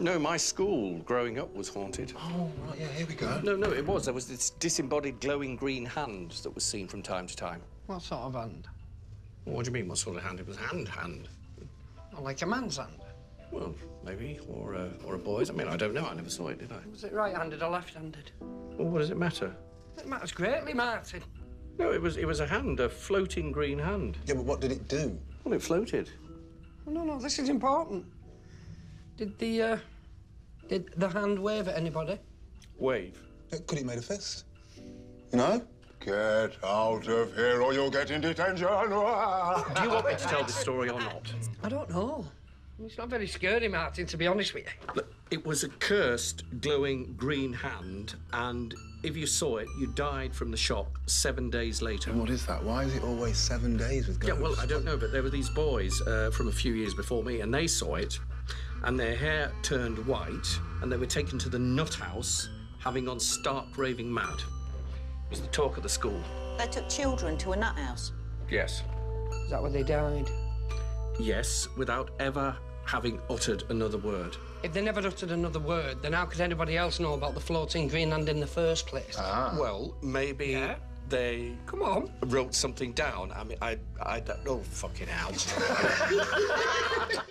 No, my school growing up was haunted. Oh, right, yeah, here we go. No, no, it was. There was this disembodied glowing green hand that was seen from time to time. What sort of hand? What do you mean, what sort of hand? It was hand hand. Not like a man's hand. Well, maybe, or a, or a boy's. I mean, I don't know. I never saw it, did I? Was it right-handed or left-handed? Well, what does it matter? It matters greatly, Martin. No, it was it was a hand, a floating green hand. Yeah, but what did it do? Well, it floated. Oh, no, no, this is important. Did the, uh, did the hand wave at anybody? Wave. Could he made a fist? You know? Get out of here or you'll get in detention. Do you want me to tell the story or not? I don't know. It's not very scary, Martin, to be honest with you. Look, it was a cursed, glowing green hand, and if you saw it, you died from the shock seven days later. And What is that? Why is it always seven days with ghosts? Yeah, well, I don't know, but there were these boys uh, from a few years before me, and they saw it, and their hair turned white, and they were taken to the nut house, having gone stark raving mad. It was the talk of the school. They took children to a nut house. Yes. Is that where they died? Yes, without ever having uttered another word. If they never uttered another word, then how could anybody else know about the floating green hand in the first place? Ah. Well, maybe Yeah? they Come on. wrote something down. I mean, I, I don't know. Fucking hell.